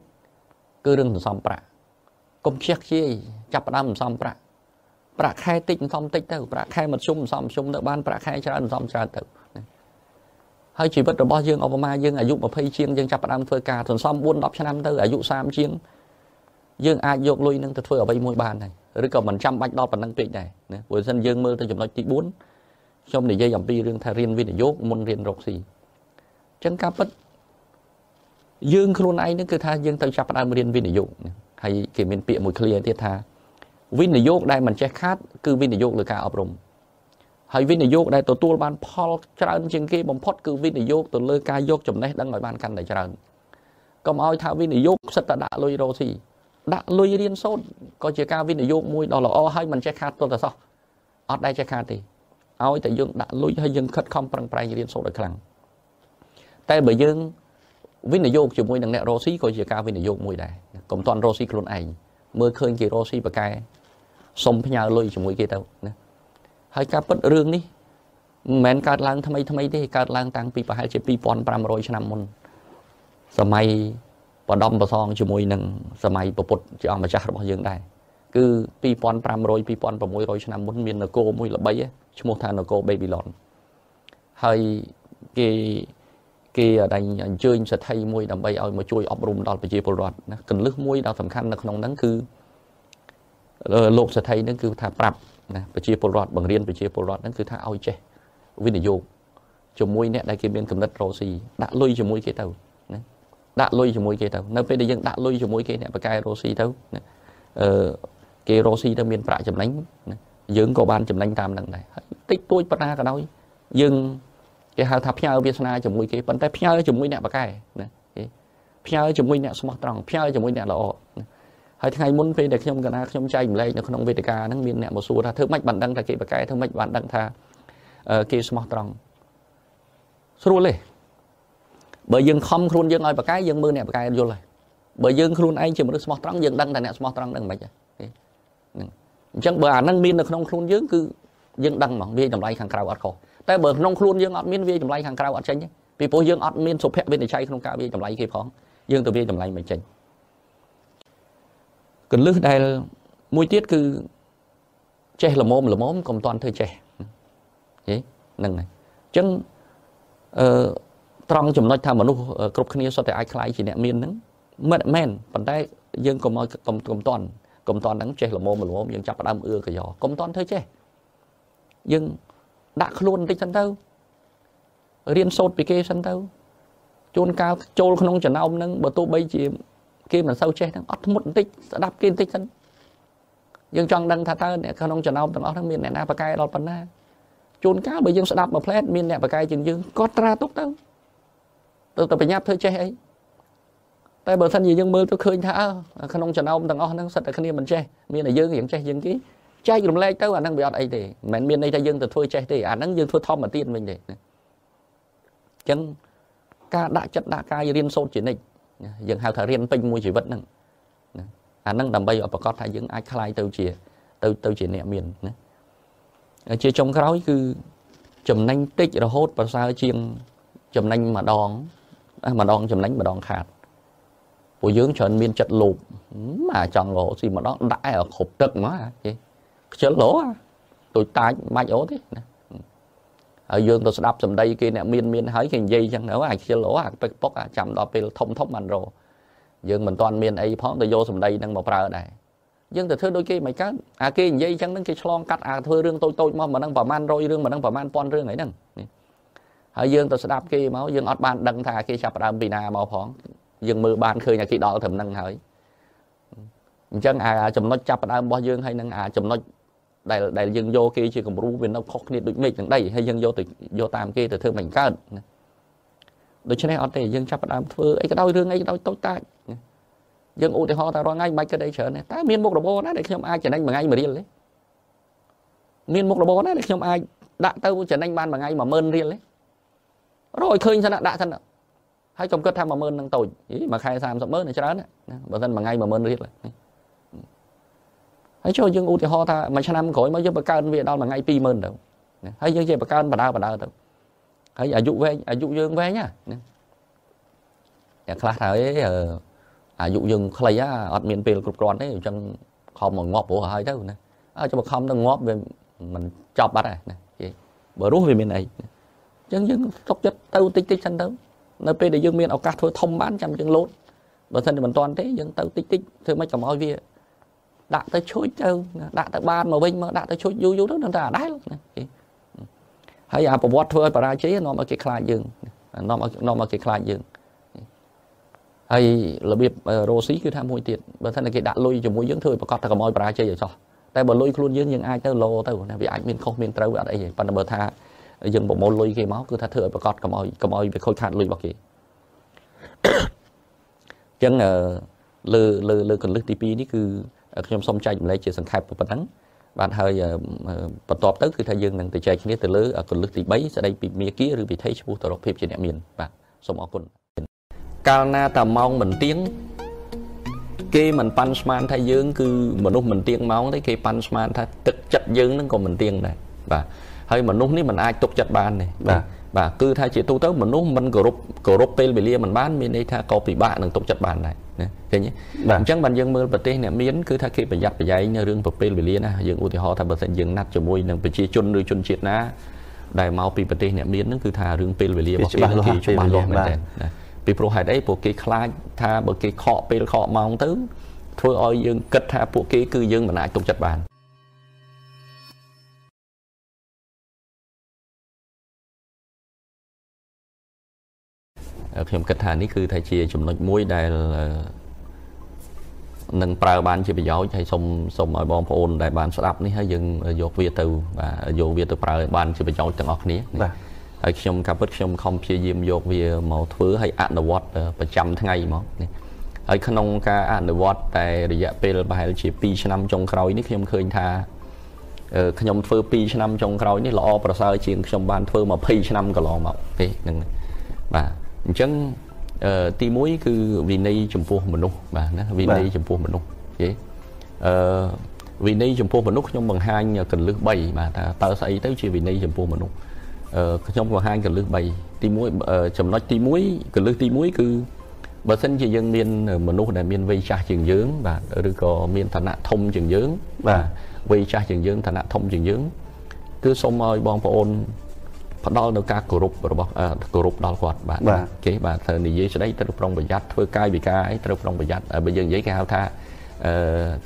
គឺរឿងសន្សំប្រាក់កុំខ្ជះខ្ជាយចាប់ផ្ដើមសន្សំប្រាក់ប្រាក់ខែតិចសន្សំតិចទៅប្រាក់ខែមធ្យមសន្សំមធ្យមទៅបានប្រាក់ខែច្រើនសន្សំច្រើនទៅហើយជីវិតរបស់យើងឧបមាយើងអាយុ20ជាងយើងចាប់ផ្ដើមធ្វើការសន្សំ4 10ឆ្នាំទៅអាយុ30ជាង យើងអាចយកលុយនឹងទៅធ្វើអ្វីមួយបានដែរឬក៏មិនចាំបាច់ដល់ប៉ុណ្ណឹងពេកដែរណាព្រោះសិនយើងមើលទៅចំណុចទី4ខ្ញុំនិយាយអំពីរឿងថារៀនវិនិយោគមុនរៀនរកស៊ីអញ្ចឹងការពិតយើងខ្លួនឯងនឹងគឺថាយើងទៅចាប់ផ្ដើមរៀនវិនិយោគហើយគេមានពាក្យមួយឃ្លាទៀតថាវិនិយោគដែលមិនចេះខាតគឺវិនិយោគលើការអប់រំហើយវិនិយោគដែលទទួលបានផលច្រើនជាងគេបំផុតគឺវិនិយោគទៅលើការយកចំណេះដឹងឲ្យបានកាន់តែច្រើនកុំឲ្យថាវិនិយោគសិតតែដាក់លុយរកស៊ី ដាក់លុយរៀនសូត្រក៏ជាការវិនិយោគមួយដ៏ល្អហើយមិនចេះខាតទល់តែសោះអត់ដែលចេះខាតទេឲ្យតែយើងដាក់លុយហើយយើងខិតខំប្រឹងប្រែងរៀនសូត្រឲ្យខ្លាំងតែបើយើងវិនិយោគជាមួយនឹងអ្នករស់ស៊ីក៏ជាការវិនិយោគមួយដែរកុំតន់រស់ស៊ីខ្លួនឯងមើលឃើញគេរស់ស៊ីប្រកែសុំផ្ញើលុយជាមួយគេទៅណាហើយការពិតរឿងនេះមិនមែនកើតឡើងថ្មីថ្មីទេកើតឡើងតាំងពីប្រហែលជា2500ឆ្នាំមុនសម័យ បដំប្រសងជាមួយនឹងសម័យពុទ្ធជាអង្គម្ចាស់របស់យើងដែរគឺ2500 2600ឆ្នាំមុនមាននគរមួយល្បីឈ្មោះថានគរបេប៊ីឡុនហើយគេគេតែអញ្ជើញសទ្ធិមួយដើម្បីឲ្យមកជួយអប់រំដល់ប្រជាពលរដ្ឋណាកលឹះមួយដ៏សំខាន់នៅក្នុងហ្នឹងគឺលោកសទ្ធិហ្នឹងគឺថាប្រាប់ណាប្រជាពលរដ្ឋបង្រៀនប្រជាពលរដ្ឋហ្នឹងគឺថាឲ្យចេះវិនិយោគជាមួយអ្នកដែលគេមានកំណត់រស់ស៊ីដាក់លុយជាមួយគេទៅណា ដាក់លុយជាមួយគេទៅនៅពេលដែលយើងដាក់លុយជាមួយគេអ្នកបកែរស់ស៊ីទៅណាអឺគេរស់ស៊ីទៅមានប្រាក់ចំណេញណាយើងក៏បានចំណេញតាមនឹងដែរហើយតិចតួចប៉ុណ្ណាក៏ដោយយើងគេហៅថាផ្ញើវាសនាជាមួយគេប៉ុន្តែផ្ញើជាមួយអ្នកបកែណាផ្ញើជាមួយអ្នកស្មោះត្រង់ផ្ញើជាមួយអ្នកល្អហើយថ្ងៃមុនពេលដែលខ្ញុំកណាខ្ញុំចែកម្លែកនៅក្នុងវេទិកាហ្នឹងមានអ្នកមកសួរថាធ្វើម៉េចបានដឹងថាគេបកែធ្វើម៉េចបានដឹងថាគេស្មោះត្រង់ស្រួលទេ បើយើងខំខ្លួនយើងឲ្យបកែយើងមើលអ្នកបកែយល់ហើយបើយើងខ្លួនឯងជាមនុស្សស្មោះត្រង់យើងដឹងថាអ្នកស្មោះត្រង់ហ្នឹងមិនខ្មិចហ្នឹងអញ្ចឹងបើអាហ្នឹងមាននៅក្នុងខ្លួនយើងគឺយើងដឹងហ្មងវាតម្លៃខាងក្រៅអត់ខុសតែបើក្នុងខ្លួនយើងអត់មានវាតម្លៃខាងក្រៅអត់ចេញទេពីព្រោះយើងអត់មានសុភវិនិច្ឆ័យក្នុងការវាតម្លៃគេផងយើងទៅវាតម្លៃមិនចេញកលឹះដែលមួយទៀតគឺចេះល្មមល្មមកុំតន់ធ្វើចេះហេហ្នឹងហើយអញ្ចឹងអឺ ត្រង់ចំណុចថាមនុស្សគ្រប់គ្នាសុទ្ធតែអាចខ្លាយជាអ្នកមានហ្នឹងមិនមែនប៉ុន្តែយើងកុំឲ្យកុំកុំតន់កុំតន់ហ្នឹងចេះល្មមល្មមយើងចាប់ផ្ដើមអឺកយ៉កុំតន់ធ្វើចេះយើងដាក់ខ្លួនបន្តិចសិនទៅរៀនសូត្រពីគេសិនទៅជួនកាលចូលក្នុងចំណោមហ្នឹងបើទោះបីជាគេមិនសូវចេះហ្នឹងអត់ធ្មត់បន្តិចស្ដាប់គេបន្តិចសិនយើងចង់ដឹងថាតើអ្នកក្នុងចំណោមទាំងអស់ហ្នឹងមានអ្នកណាប្រកែដល់ប៉ុណ្ណាជួនកាលបើយើងស្ដាប់មួយផ្លែតមានអ្នកប្រកែជាងយើងក៏ត្រាទុកទៅ ទៅតែបញ្ញាប់ធ្វើចេះអីតែបើសិនជាយើងមើលទៅឃើញថាក្នុងចំណោមទាំងអស់ហ្នឹងសិតតែគ្នាមិនចេះមានតែយើងរៀងចេះជាងគេចែករំលែកទៅអាហ្នឹងវាអត់អីទេមិនមែនមានន័យថាយើងទៅធ្វើចេះទេអាហ្នឹងយើងធ្វើធម្មតាវិញទេអញ្ចឹងការដាក់ចិត្តដាក់កាយរៀនសូត្រជានិច្ចយើងហៅថារៀនពេញមួយជីវិតហ្នឹងអាហ្នឹងដើម្បីឲ្យប្រកាសថាយើងអាចคลายទៅជាទៅទៅជាអ្នកមានណាជាចុងក្រោយគឺចំណេញតិចរហូតប្រសើរជាងចំណេញម្ដង ម្ដងចំណេញម្ដងខាតពួកយើងច្រើនមានចិត្តលោភមកចង់រកស៊ីម្ដងដាក់ឲ្យគ្រប់ទឹកមកគេខ្ជិលលោទូចតាចមិនបាច់អូទេណាហើយយើងទៅស្ដាប់សម្ដីគេអ្នកមានមានហើយគេនិយាយចឹងទៅអាខ្ជិលអូអាពេកពុកអាចាំដល់ពេលធំធំបានរកយើងមិនទាន់មានអីផងទៅយកសម្ដីហ្នឹងមកប្រើដែរយើងទៅធ្វើដូចគេមិនកើតអាគេនិយាយចឹងហ្នឹងគេឆ្លងកាត់អាធ្វើរឿងតូចតូចមកមិនដឹងប្រហែល100រឿងមិនដឹងប្រហែលពាន់រឿងអីហ្នឹង ហើយយើងទៅស្ដាប់គេមកយើងអត់បានដឹងថាគេចាប់ផ្ដើមពីណាមកផងយើងមើលបានឃើញថាគេដល់ត្រឹមហ្នឹងហើយអញ្ចឹងអាចំណុចចាប់ផ្ដើមរបស់យើងហើយនឹងអាចំណុចដែលដែលយើងយកគេជាគំរូវានៅខុសគ្នាដូចមេឃនឹងដីហើយយើងយកទៅយកតាមគេទៅធ្វើមិនកើតណាដូច្នេះអត់ទេយើងចាប់ផ្ដើមធ្វើអីក៏ដោយរឿងអីក៏ដោយតូចតាចយើងឧទាហរណ៍ថារាល់ថ្ងៃមិនបាច់គិតអីច្រើនទេតែមានមុខរបរណាដែលខ្ញុំអាចចំណេញមួយថ្ងៃមួយរៀលទេមានមុខរបរណាដែលខ្ញុំអាចដាក់ទៅចំណេញបានមួយថ្ងៃ10000រៀលទេ រកឲ្យឃើញសិនដាក់សិនហើយកុំគិតថា10000នឹងតូចមួយខែ30ម៉ឺនច្រើនណាបើមិនមួយថ្ងៃ10000រៀលហើយចូលយើងឧទាហរណ៍ថាមួយឆ្នាំក្រោយមកយើងបង្កើនវាដល់មួយថ្ងៃ20000ទៅហើយយើងជាបង្កើនបដាបដាទៅហើយអាយុវែងអាយុយើងវែងណាតែខ្លះថាអីអាយុយើងខ្លីអត់មានពេលគ្រប់គ្រាន់ទេអញ្ចឹងខំមកងាប់ព្រោះហើយទៅណាអើចាំខំទៅងាប់វាមិនចប់បាត់ហើយណាបើរស់វាមានអីអញ្ចឹងយើងទុកចិត្តទៅតិចតិចសិនទៅនៅពេលដែលយើងមានឱកាសធ្វើធំបានចាំយើងលោតបើមិនមិនតាន់ទេយើងទៅតិចតិចធ្វើម៉េចកុំឲ្យវាដាក់ទៅឈូចទៅដាក់ទៅបានមកវិញមកដាក់ទៅឈូចយូរយូរទៅនឹងតែអាដែលណាហើយអាប្រវត្តិធ្វើឲ្យបរាជ័យនាំឲ្យគេខ្លាចយើងនាំឲ្យនាំឲ្យគេខ្លាចយើងហើយរបៀបរស់ស៊ីគឺថាមួយទៀតបើថាគេដាក់លុយជាមួយយើងធ្វើឲ្យប្រកាសថាកុំឲ្យបរាជ័យឲ្យចោះតែបើលុយខ្លួនយើងយើងអាចទៅលោទៅណាវាអាចមានខុសមានត្រូវអត់អីទេប៉ុន្តែបើថា យើងប្រមូលលុយគេមកគឺថាធ្វើឲ្យប្រកាសកុំឲ្យកុំឲ្យវាខូចខាតលុយរបស់គេអញ្ចឹងលើលើលើកលឹះទី2នេះគឺខ្ញុំសូមចែកម្លែកជាសង្ខេបប៉ុណ្ណឹងបាទហើយបន្ទាប់ទៅគឺថាយើងនឹងទៅចែកគ្នាទៅលើកលឹះទី3ស្ដីពីមាគាឬវិថីឈ្មោះទៅរកភាពជាអ្នកមានបាទសូមអរគុណកាលណាតាម៉ោងមិនទៀងគេមិនប៉ាន់ស្មានថាយើងគឺមនុស្សមិនទៀងម៉ោងទេគេប៉ាន់ស្មានថាទឹកចិត្តយើងនឹងក៏មិនទៀងដែរបាទ ហើយមនុស្សនេះមិនអាចទុកចិត្តបានទេបាទបាទគឺថាជាទូទៅមនុស្សមិនគោរពគោរពពេលវេលាមិនបានមានន័យថាក៏ពិបាកនឹងទុកចិត្តបានដែរណាឃើញទេអញ្ចឹងបានយើងមើលប្រទេសអ្នកមានគឺថាគេប្រយ័ត្នប្រយែងនៅរឿងប្រពេលវេលាណាយើងឧទាហរណ៍ថាបើសិនយើងណាត់ជាមួយនឹងប្រជាជនឬជនជាតិណាដែលមកពីប្រទេសអ្នកមានហ្នឹងគឺថារឿងពេលវេលារបស់គេគេច្បាស់លាស់មែនទេពីព្រោះហេតុអីពួកគេខ្លាចថាបើគេខកពេលខកម៉ោងទៅធ្វើឲ្យយើងគិតថាពួកគេគឺយើងមិនអាចទុកចិត្តបាន ខ្ញុំគិតថានេះគឺថាជាចំណុចមួយដែលនឹងប្រើបានជាប្រយោជន៍ហើយសូមសូមឲ្យបងប្អូនដែលបានស្ដាប់នេះហើយយើងយកវាទៅបាទយកវាទៅប្រើឲ្យបានជាប្រយោជន៍ទាំងអស់គ្នាបាទហើយខ្ញុំកាពិតខ្ញុំខំព្យាយាមយកវាមកធ្វើឲ្យអនុវត្តប្រចាំថ្ងៃមកនេះហើយក្នុងការអនុវត្តតែរយៈពេលប្រហែលជា2ឆ្នាំចុងក្រោយនេះខ្ញុំឃើញថាខ្ញុំធ្វើ2ឆ្នាំចុងក្រោយនេះល្អប្រសើរជាងខ្ញុំបានធ្វើ20ឆ្នាំកន្លងមកទេហ្នឹងបាទ អញ្ចឹងទី1គឺវិន័យចំពោះមនុស្សបាទណាវិន័យចំពោះមនុស្សគេអឺវិន័យចំពោះមនុស្សខ្ញុំបង្ហាញកលឹះ3បាទថាតើស្អីទៅជាវិន័យចំពោះមនុស្សអឺខ្ញុំបង្ហាញកលឹះ3ទី1ចំណុចទី1កលឹះទី1គឺបើសិនជាយើងមានមនុស្សដែលមានវ័យចាស់ជាងយើងបាទឬក៏មានឋានៈធំជាងយើងបាទវ័យចាស់ជាងយើងឋានៈធំជាងយើងគឺសូមឲ្យបងប្អូន ផ្ដល់នៅការគោរពរបស់គោរពដល់គាត់បាទគេបាទត្រូវនិយាយស្ដីត្រូវប្រុងប្រយ័ត្នធ្វើកាយវិការអីត្រូវប្រុងប្រយ័ត្នបើយើងនិយាយគេហៅថា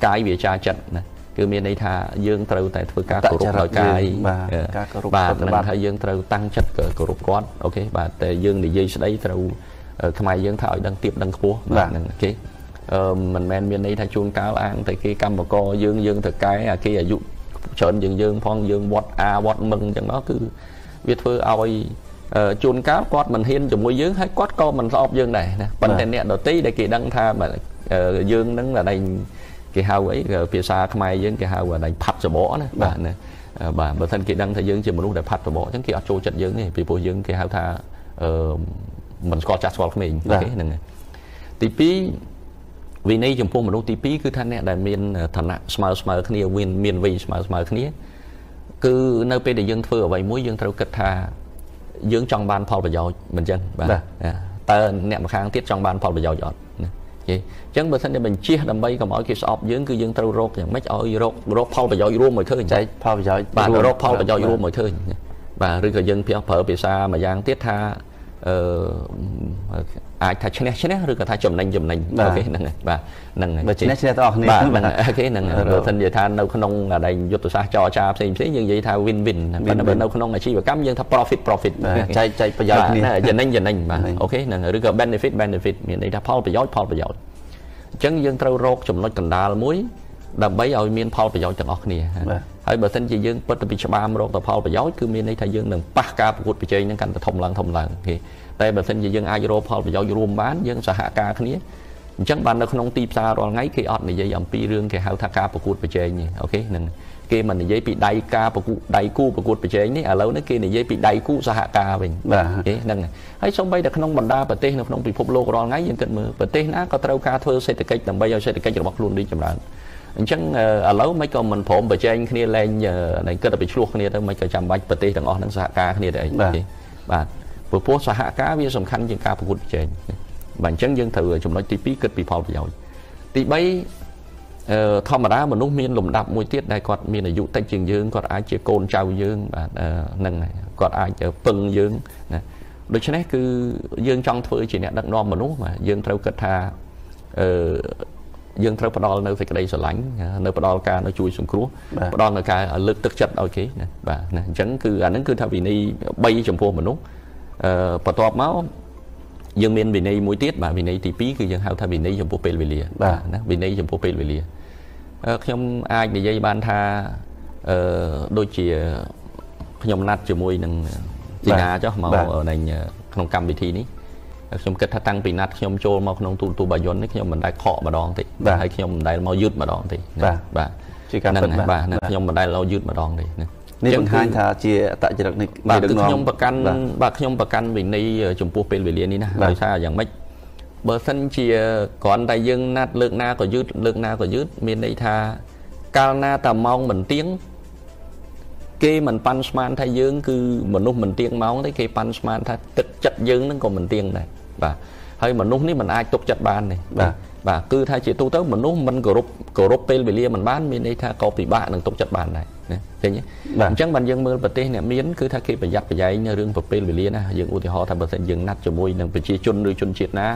កាយវាចាចិត្តណាគឺមានន័យថាយើងត្រូវតែធ្វើការគោរពដោយកាយការគោរពបាទនឹងហើយយើងត្រូវតាំងចិត្តគោរពគាត់អូខេបាទតែយើងនិយាយស្ដីត្រូវខ្មែរយើងថាឲ្យដឹងទៀបដឹងខ្ពស់បាទហ្នឹងគេអឺមិនមែនមានន័យថាជួនកាលអាងតែគេកម្មករយើងយើងទៅកែអាគេអាយុច្រើនជាងយើងផងយើងវត្តអាវត្តមឹងអញ្ចឹងមកគឺ វាធ្វើឲ្យជួនកាលគាត់មិនហ៊ានជាមួយយើងហើយគាត់ក៏មិនស្អប់យើងដែរណាប៉ុន្តែអ្នកដតីដែលគេដឹងថាយើងនឹងតែគេហៅអីភាសាខ្មែរយើងគេហៅតែផាត់សបកណាបាទណាបាទបើមិនគេដឹងថាយើងជាមនុស្សដែលផាត់សបកអញ្ចឹងគេអត់ចូលចិត្តយើងទេពីព្រោះយើងគេហៅថាអឺមិនស្គាល់ចាស់ស្គាល់ក្មេងអូខេហ្នឹងទី2វិន័យចំពោះមនុស្សទី2គឺថាអ្នកដែលមានឋានៈស្មើស្មើគ្នាមានមានវ័យស្មើស្មើគ្នា គឺនៅពេលដែលយើងធ្វើអ្វីមួយយើងត្រូវគិតថាយើងចង់បានផលប្រយោជន៍មិនចឹងបាទតើអ្នកម្ខាងទៀតចង់បានផលប្រយោជន៍អត់ណាយេអញ្ចឹងបើសិនជាបញ្ជាដើម្បីកុំឲ្យគេស្អប់យើងគឺយើងត្រូវរកយ៉ាងម៉េចឲ្យរករកផលប្រយោជន៍រួមមកឃើញចែកផលប្រយោជន៍បាទរកផលប្រយោជន៍រួមមកឃើញបាទឬក៏យើងប្រើភាសាមួយយ៉ាងទៀតថា អឺអាចថាឈ្នះឈ្នះឬក៏ថាចំណេញចំណេញអូខេហ្នឹងហើយបាទហ្នឹងហើយបើឈ្នះឈ្នះទាំងអស់គ្នាបាទហ្នឹងអូខេហ្នឹងហើយបើមិននិយាយថានៅក្នុងដែលយុទ្ធសាស្ត្រចរចាផ្សេងផ្សេងយើងនិយាយថា win win បើនៅក្នុងអាជីវកម្មយើងថា profit profit ចែកចែកប្រយោជន៍គ្នាចំណេញចំណេញបាទអូខេហ្នឹងឬក៏ benefit benefit មានន័យថាផលប្រយោជន៍ផលប្រយោជន៍អញ្ចឹងយើងត្រូវរកចំណុចកណ្ដាលមួយ ដើម្បីឲ្យមានផលប្រយោជន៍ទាំងអស់គ្នាហើយបើសិនជាយើងពិតទៅពីច្បាមរកទៅផលប្រយោជន៍គឺមានន័យថាយើងនឹងប៉ះការប្រកួតប្រជែងនឹងកាន់តែធំឡើងធំឡើងគេតែបើសិនជាយើងអាចរកផលប្រយោជន៍រួមបានយើងសហការគ្នាអញ្ចឹងបាននៅក្នុងទីផ្សាររាល់ថ្ងៃគេអត់និយាយអំពីរឿងគេហៅថាការប្រកួតប្រជែងទេអូខេហ្នឹងគេមិននិយាយពីដៃការប្រកួតដៃគូប្រកួតប្រជែងនេះឥឡូវនេះគេនិយាយពីដៃគូសហការវិញបាទគេហ្នឹងហើយសូម្បីតែក្នុងបណ្ដាប្រទេសនៅក្នុងពិភពលោករាល់ថ្ងៃយើងគិតមើលប្រទេសណាក៏ត្រូវការធ្វើសេដ្ឋកិច្ចដើម្បីឲ្យសេដ្ឋកិច្ចរបស់ខ្លួនរីកចម្រើន អញ្ចឹងឥឡូវមិនក៏មិនព្រមប្រជែងគ្នាលែងលែងគិតទៅឆ្លោះគ្នាទៅមិនក៏ចាំបាច់ប្រទេសទាំងអស់នឹងសហការគ្នាទៅអីបាទព្រោះពោះសហការវាសំខាន់ជាងការប្រកួតប្រជែងបាទអញ្ចឹងយើងត្រូវចំណុចទី2គិតពីផលប្រយោជន៍ទី3អឺធម្មតាមនុស្សមានលំដាប់មួយទៀតដែលគាត់មានអាយុតិចជាងយើងគាត់អាចជាកូនចៅយើងបាទហ្នឹងគាត់អាចពឹងយើងណាដូច្នេះគឺយើងចង់ធ្វើជាអ្នកដឹកនាំមនុស្សបាទយើងត្រូវគិតថាអឺ យើងត្រូវផ្ដល់នៅសេចក្តីស្រឡាញ់នៅផ្ដល់ការនៅជួយសង្គ្រោះផ្ដល់នៅការលើកទឹកចិត្តឲ្យគេណាបាទណាអញ្ចឹងគឺអានឹងគឺថាវិន័យ3ចំពោះមនុស្សអឺបន្ទាប់មកយើងមានវិន័យមួយទៀតបាទវិន័យទី2គឺយើងហៅថាវិន័យចំពោះពេលវេលាបាទណាវិន័យចំពោះពេលវេលាខ្ញុំអាចនិយាយបានថាអឺដូចជាខ្ញុំណាត់ជាមួយនឹងជីណាចុះមកនៅក្នុងកម្មវិធីនេះ ខ្ញុំគិតថាតាំងពីណាត់ខ្ញុំចូលមកក្នុងទូទូបាយ័ននេះខ្ញុំមិនដែលខកម្ដងទេហើយខ្ញុំមិនដែលមកយឺតម្ដងទេបាទបាទជាការពិតបាទខ្ញុំមិនដែលលោយឺតម្ដងទេនេះបង្ហាញថាជាអតចរិតនៃបាទគឺខ្ញុំប្រកាន់បាទខ្ញុំប្រកាន់វិន័យចំពោះពេលវេលានេះណាដោយសារយ៉ាងម៉េចបើសិនជាគ្រាន់តែយើងណាត់លើកណាក៏យឺតលើកណាក៏យឺតមានន័យថាកាលណាតាម៉ោងមិនទៀង គេមិនប៉ាន់ស្មានថាយើងគឺមនុស្សមិនទៀងម៉ោងទេគេប៉ាន់ស្មានថាទឹកចិត្តយើងនឹងក៏មិនទៀងដែរបាទហើយមនុស្សនេះមិនអាចទុកចិត្តបានទេបាទបាទគឺថាជាទូទៅមនុស្សមិនគោរពគោរពពេលវេលាមិនបានមានន័យថាក៏ពិបាកនឹងទុកចិត្តបានដែរណាឃើញទេអញ្ចឹងបានយើងមើលប្រទេសអ្នកមានគឺថាគេប្រយ័ត្នប្រយែងនៅរឿងពេលវេលាណាយើងឧទាហរណ៍ថាបើសិនយើងណាត់ជាមួយនឹងប្រជាជនឬជនជាតិណា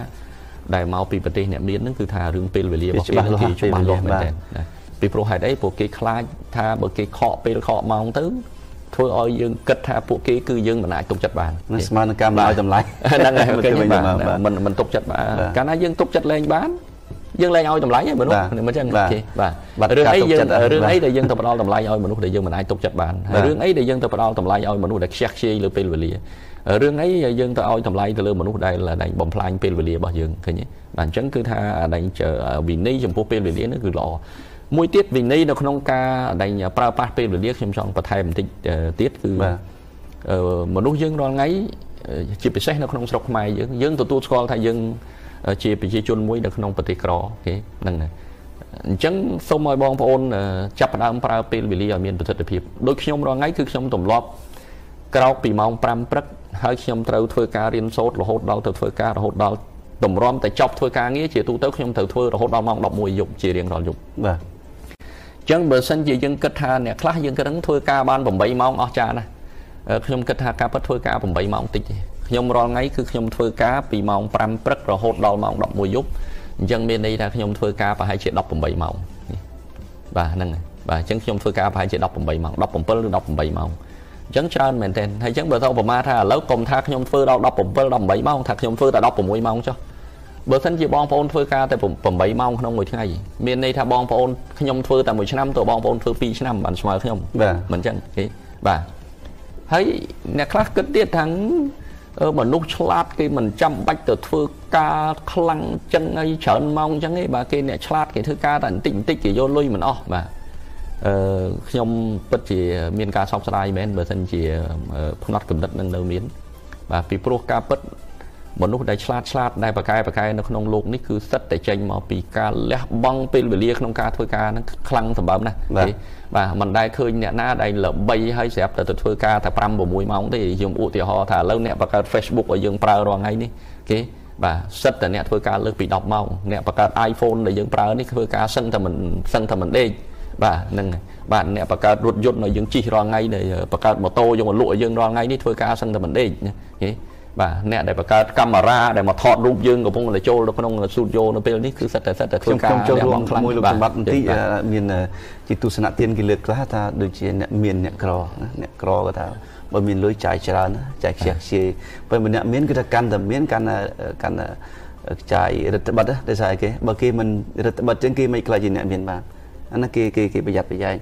ដែលមកពីប្រទេសអ្នកមានហ្នឹងគឺថារឿងពេលវេលារបស់គេគេច្បាស់លាស់មែនទេ ពីព្រោះហេតុអីព្រោះគេខ្លាចថាបើគេខកពេលខកម៉ោងទៅធ្វើឲ្យយើងគិតថាពួកគេគឺយើងមិនអាចទុកចិត្តបានស្មើនឹងការមិនឲ្យតម្លៃហ្នឹងហើយមិនមិនទុកចិត្តបានកាលណាយើងទុកចិត្តលែងបានយើងលែងឲ្យតម្លៃឯមនុស្សមិនចឹងទេបាទរឿងអីយើងរឿងអីដែលយើងទៅផ្ដល់តម្លៃឲ្យមនុស្សដែលយើងមិនអាចទុកចិត្តបានហើយរឿងអីដែលយើងទៅផ្ដល់តម្លៃឲ្យមនុស្សដែលខ្ជះខ្ជាយលើពេលវេលារឿងអីយើងទៅឲ្យតម្លៃទៅលើមនុស្សដែលដែលបំផ្លាញពេលវេលារបស់យើងឃើញទេបាទអញ្ចឹងគឺថាដែលវិន័យចំពោះពេលវេលានេះគឺល្អ មួយទៀតវិន័យនៅក្នុងការដែលប្រើប្រាស់ពេលវេលាខ្ញុំចង់បន្ថែមបន្តិចទៀតគឺមនុស្សយើងរាល់ថ្ងៃជាពិសេសនៅក្នុងស្រុកខ្មែរយើងយើងទទួលស្គាល់ថាយើងជាប្រជាជនមួយនៅក្នុងប្រទេសក្រគេហ្នឹងអញ្ចឹងសូមឲ្យបងប្អូនចាប់ផ្ដើមប្រើពេលវេលាឲ្យមានប្រសិទ្ធភាពដូចខ្ញុំរាល់ថ្ងៃគឺខ្ញុំទម្លាប់ក្រោកពីម៉ោង5ព្រឹកហើយខ្ញុំត្រូវធ្វើការរៀនសូត្ររហូតដល់ទៅធ្វើការរហូតដល់តម្រាំតែចប់ធ្វើការងារជាទូទៅខ្ញុំត្រូវធ្វើរហូតដល់ម៉ោង11យប់ជារៀងរាល់យប់បាទអញ្ចឹងបើសិនជាយើងគិតថាអ្នកខ្លះយើងគិតថាធ្វើការបាន8ម៉ោងអស់ចាណាខ្ញុំគិតថាការពិតធ្វើការ8ម៉ោងតិចទេខ្ញុំរាល់ថ្ងៃគឺខ្ញុំធ្វើការពីម៉ោង5ព្រឹករហូតដល់ម៉ោង11យប់អញ្ចឹងមានន័យថាខ្ញុំធ្វើការប្រហែលជា18ម៉ោងបាទហ្នឹងហើយបាទអញ្ចឹងខ្ញុំធ្វើការប្រហែលជា18ម៉ោង17ឬ18ម៉ោងអញ្ចឹងច្រើនមែនទែនហើយអញ្ចឹងបើថាឧបមាថាឥឡូវកុំថាខ្ញុំធ្វើដល់17 18ម៉ោងថាខ្ញុំធ្វើតែ16ម៉ោងចុះ បើសិនជាបងប្អូនធ្វើការតែ8ម៉ោងក្នុងមួយថ្ងៃមានន័យថាបងប្អូនខ្ញុំធ្វើតែមួយឆ្នាំទៅបងប្អូនធ្វើ2ឆ្នាំបានស្មើខ្ញុំមិនអញ្ចឹងទេបាទហើយអ្នកខ្លះគិតទៀតថាមនុស្សឆ្លាតគេមិនចាំបាច់ទៅធ្វើការខ្លាំងចឹងអីច្រើនម៉ោងចឹងឯងបាទគេអ្នកឆ្លាតគេធ្វើការតែបន្តិចបន្តិចគេយកលុយមិនអស់បាទអឺខ្ញុំពិតជាមានការសោកស្ដាយមែនបើសិនជាផ្នែកកំណត់នឹងនៅមានបាទពីព្រោះការពិត មនុស្សដែលឆ្លាតឆ្លាតដែលប្រកែប្រកែនៅក្នុងโลกនេះគឺសិតតែចេញមកពីការលះបង់ពេលវេលាក្នុងការធ្វើការហ្នឹងខ្លាំងសម្បើមណាស់បាទមិនដែលឃើញអ្នកណាដែលល្បីហើយស្រាប់តែទៅធ្វើការតែ5 6ម៉ោងទេខ្ញុំឧទាហរណ៍ថាឥឡូវអ្នកបង្កើត Facebook ឲ្យយើងប្រើរាល់ថ្ងៃនេះគេបាទសិតតែអ្នកធ្វើការលើកពី10ម៉ោងអ្នកបង្កើត iPhone ដែលយើងប្រើនេះធ្វើការសឹងតែមិនសឹងតែមិនដេកបាទហ្នឹងបាទអ្នកបង្កើតរថយន្តឲ្យយើងជិះរាល់ថ្ងៃដែលបង្កើតម៉ូតូយកមកលក់ឲ្យយើងរាល់ថ្ងៃនេះធ្វើការសឹងតែមិនដេកគេ បាទអ្នកដែលបង្កើតកាមេរ៉ាដែលមកថតរូបយើងកំពុងតែចូលនៅក្នុងស៊ូឌីយ៉ូនៅពេលនេះគឺសិតតែសិតតែធ្វើការចូលរួមមួយលោកសម្បត្តិបន្តិចមានជាទស្សនៈទានគេលើកខ្លះថាដូចជាអ្នកមានអ្នកក្រអ្នកក្រគាត់ថាបើមានលុយចាយច្រើនចាយខ្ជះខ្ជាយបើម្នាក់មានគឺថាកាន់តែមានកាន់តែកាន់តែចាយរដ្ឋបတ်ដោយសារអីគេបើគេមិនរដ្ឋបတ်ចឹងគេមិនខ្លាចជាអ្នកមានបានអានោះគេគេគេប្រយ័ត្នប្រយែង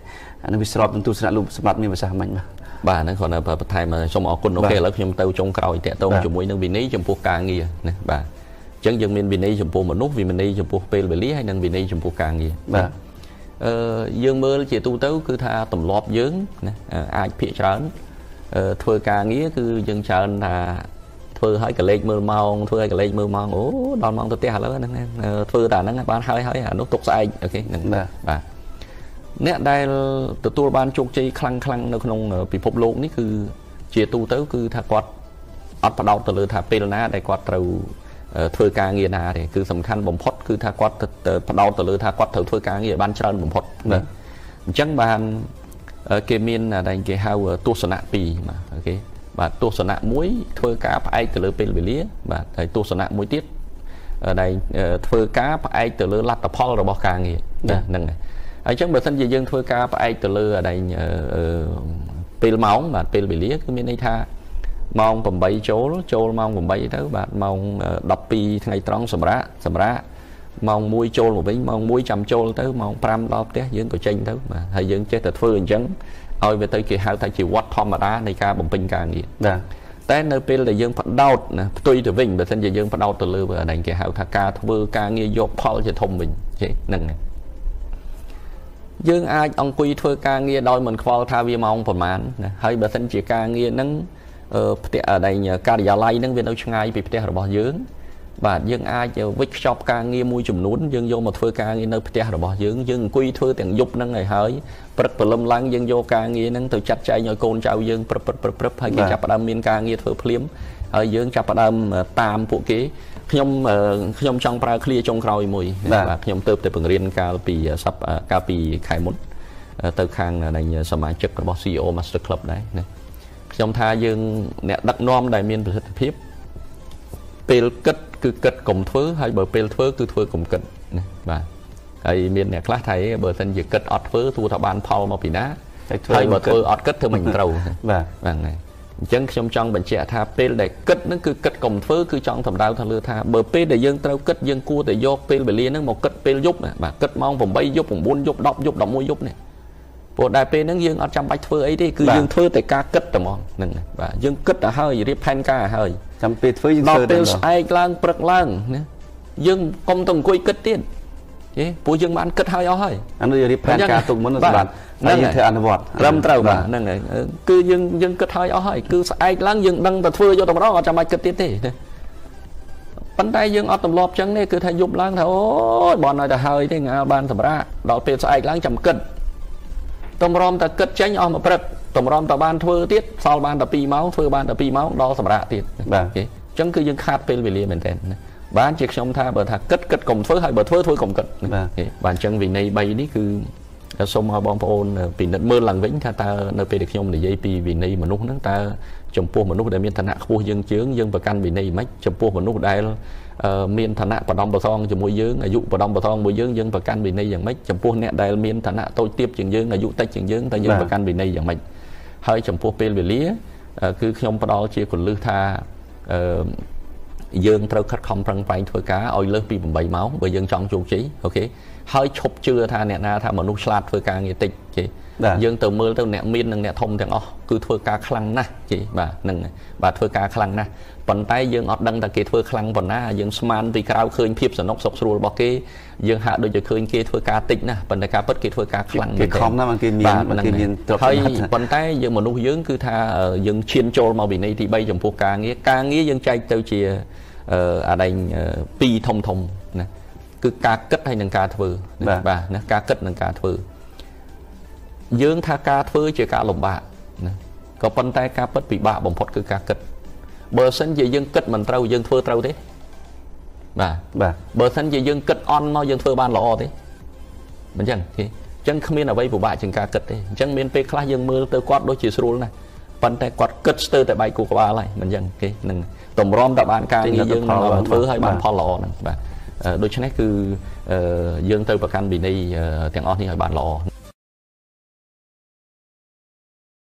អានោះវាស្របនឹងទស្សនៈលោកសម្បត្តិមានប្រសាសន៍មិញបាទ បាទហ្នឹងគ្រាន់តែបន្ថែមសូមអរគុណអូខេឥឡូវខ្ញុំទៅចុងក្រោយតាក់ទងជាមួយនឹងវិន័យចំពោះការងារណាបាទអញ្ចឹងយើងមានវិន័យចំពោះមនុស្សវិន័យចំពោះពេលវេលាហើយនិងវិន័យចំពោះការងារបាទអឺយើងមើលជាទូទៅ គឺថាទម្លាប់យើងណាអាចភាកច្រើនធ្វើការងារគឺយើងច្រើនថាធ្វើឲ្យកលេចមើលម៉ោងធ្វើឲ្យកលេចមើលម៉ោងអូដល់ម៉ោងទៅផ្ទះឥឡូវហ្នឹងធ្វើតែហ្នឹងបានហើយហើយអានោះទុកស្អែកអូខេហ្នឹងបាទ អ្នកដែលទទួលបានជោគជ័យខ្លាំងខ្លាំងនៅក្នុងពិភពលោកនេះគឺជាទូទៅ គឺថាគាត់អត់បដោតទៅលើថាពេលណាដែលគាត់ត្រូវធ្វើការងារណាទេគឺសំខាន់បំផុតគឺថាគាត់បដោតទៅលើថាគាត់ត្រូវធ្វើការងារឲ្យបានច្រើនបំផុតណាអញ្ចឹងបានគេមានដែលគេហៅទស្សនៈ2បាទអូខេបាទទស្សនៈមួយធ្វើការផ្អែកទៅលើពេលវេលាបាទហើយទស្សនៈមួយទៀតដែលធ្វើការផ្អែកទៅលើលទ្ធផលរបស់ការងារហ្នឹងហើយ អញ្ចឹងបើសិនជាយើងធ្វើការផ្អែកទៅលើអីពេលម៉ោងបាទពេលវេលាគឺមានន័យថាម៉ោង8ចូលចូលម៉ោង8ទៅបាទម៉ោង12ថ្ងៃត្រង់សម្រាប់សម្រាប់ម៉ោង1ចូលមកវិញម៉ោង1ចាំចូលទៅម៉ោង5ដល់ផ្ទះយើងក៏ចេញទៅបាទហើយយើងចេះតែធ្វើអញ្ចឹងឲ្យវាទៅគេហៅថាជាវត្តធម្មតានៃការបំពេញការងារបាទតែនៅពេលដែលយើងផ្ដោតណាផ្ទុយទៅវិញបើមិនជាយើងផ្ដោតទៅលើអានេះគេហៅថាការធ្វើការងារយកផលជាធំវិញហ្នឹងហើយ យើងអាចអង្គុយធ្វើការងារដោយមិនខ្វល់ថាវាម៉ោងប្រហែលណាហើយបើសិនជាការងារហ្នឹងផ្ទះដែលការិយាល័យហ្នឹងវានៅឆ្ងាយពីផ្ទះរបស់យើង បាទយើងអាចវិចខ្ចប់ការងារមួយចំនួនយើងយកមកធ្វើការងារនៅផ្ទះរបស់យើងយើងអង្គុយធ្វើទាំងយប់ហ្នឹងឲ្យហើយព្រឹកព្រលឹមឡើងយើងយកការងារហ្នឹងទៅចាត់ចែងឲ្យកូនចៅយើងព្រឹបព្រឹបព្រឹបព្រឹបហើយគេចាប់ផ្ដើមមានការងារធ្វើភ្លាមហើយយើងចាប់ផ្ដើមតាមពួកគេ ខ្ញុំខ្ញុំចង់ប្រើឃ្លាចុងក្រោយមួយបាទខ្ញុំទៅទៅបង្រៀនកាលពីសប្កាលពីខែមុនទៅខាងនៃសមាជិករបស់ CEO Master Club ដែរណាខ្ញុំថាយើងអ្នកដឹកនាំដែលមានប្រសិទ្ធភាពពេលគិតគឺគិតកុំធ្វើហើយបើពេលធ្វើគឺធ្វើកុំគិតណាបាទហើយមានអ្នកខ្លះថាបើសិនជាគិតអត់ធ្វើទោះថាបានផលមកពីណាហើយបើធ្វើអត់គិតធ្វើមិនត្រូវបាទបាទហ្នឹង អញ្ចឹងខ្ញុំចង់បញ្ជាក់ថាពេលដែលគិតហ្នឹងគឺគិតកុំធ្វើគឺចង់សម្ដៅថាលើថាបើពេលដែលយើងត្រូវគិតយើងគួរតែយកពេលវេលាហ្នឹងមកគិតពេលយប់បាទគិតម៉ោង8យប់9យប់10យប់11យប់នេះព្រោះដែលពេលហ្នឹងយើងអត់ចាំបាច់ធ្វើអីទេគឺយើងធ្វើតែការគិតតែហ្មងហ្នឹងបាទយើងគិតទៅហើយរៀបផែនការហើយចាំពេលធ្វើយើងធ្វើដល់ពេលស្អែកឡើងព្រឹកឡើងណាយើងកុំទៅអង្គុយគិតទៀត ទេព្រោះយើងបានគិតហើយអស់ហើយអានោះរៀបផែនការទុកមុនសម្រាប់ហើយយើងធ្វើអនុវត្តត្រឹមត្រូវបាទហ្នឹងហើយគឺយើងយើងគិតហើយអស់ហើយគឺស្អែកឡើងយើងដឹងតែធ្វើយកតែម្ដងអត់ចាំបាច់គិតទៀតទេប៉ុន្តែយើងអត់ទម្លាប់ចឹងទេគឺថាយប់ឡើងថាអូយបនឲ្យទៅហើយទេងាបានសម្រាប់ដល់ពេលស្អែកឡើងចាំគិតតម្រាំតែគិតចេញអស់មួយព្រឹកតម្រាំតែបានធ្វើទៀតសល់បានតែ2ម៉ោងធ្វើបានតែ2ម៉ោងដល់សម្រាប់ទៀតបាទអញ្ចឹងគឺយើងខាតពេលវេលាមែនតើ បានជាខ្ញុំថាបើថាគិតគិតកុំធ្វើហើយបើធ្វើធ្វើកុំគិតបាទអញ្ចឹងវិន័យ3នេះគឺសូមឲ្យបងប្អូនពិនិត្យមើលឡើងវិញថាតើនៅពេលដែលខ្ញុំនិយាយពីវិន័យមនុស្សហ្នឹងតើចំពោះមនុស្សដែលមានឋានៈខ្ពស់យើងជើងយើងប្រកាន់វិន័យមិនចំពោះមនុស្សដែលមានឋានៈបដំប្រសងជាមួយយើងអាយុបដំប្រសងមួយយើងយើងប្រកាន់វិន័យយ៉ាងម៉េចចំពោះអ្នកដែលមានឋានៈតូចទាបជាងយើងអាយុតិចជាងយើងតើយើងប្រកាន់វិន័យយ៉ាងម៉េចហើយចំពោះពេលវេលាគឺខ្ញុំផ្ដល់ជាកលឹះថា យើងត្រូវខិតខំប្រឹងប្រែងធ្វើការឲ្យលើសពី8ម៉ោងបើយើងចង់ជោគជ័យអូខេ ហើយឈប់ជឿថាអ្នកណាថាមនុស្សឆ្លាតធ្វើការងារតិចគេយើងទៅមើលទៅអ្នកមាននិងអ្នកធំទាំងអស់គឺធ្វើការខ្លាំងណាស់ជិបាទហ្នឹងបាទធ្វើការខ្លាំងណាស់ប៉ុន្តែយើងអត់ដឹងថាគេធ្វើខ្លាំងប៉ុណ្ណាយើងស្មានពីក្រៅឃើញភាពសនុកសុខស្រួលរបស់គេយើងហាក់ដូចជាឃើញគេធ្វើការតិចណាស់ប៉ុន្តែការពិតគេធ្វើការខ្លាំងគេខំណាស់គេមានគេមានទ្រព្យសម្បត្តិហើយប៉ុន្តែយើងមនុស្សយើងគឺថាយើងឈានចូលមកវិន័យទី3ចំពោះការងារការងារយើងចែកទៅជាអាដែង2ធំធំណា គឺការគិតហើយនិងការធ្វើបាទណាការគិតនិងការធ្វើយើងថាការធ្វើជាការលំបាកណាក៏ប៉ុន្តែការពិតពិបាកបំផុតគឺការគិតបើសិនជាយើងគិតមិនត្រូវយើងធ្វើត្រូវទេបាទបាទបើសិនជាយើងគិតអន់មកយើងធ្វើបានល្អទេមិនចឹងទេអញ្ចឹងគ្មានអ្វីពិបាកជាងការគិតទេអញ្ចឹងមានពេលខ្លះយើងមើលទៅគាត់ដូចជាស្រួលណាស់ប៉ុន្តែគាត់គិតស្ទើរតែបែកគូក្បាលហើយមិនចឹងគេនឹងតម្រាំតែបានការងារយើងធ្វើឲ្យបានផលល្អហ្នឹងបាទ ដូច្នេះគឺយើងត្រូវប្រកាន់វិន័យទាំងអស់នេះឲ្យបានល្អ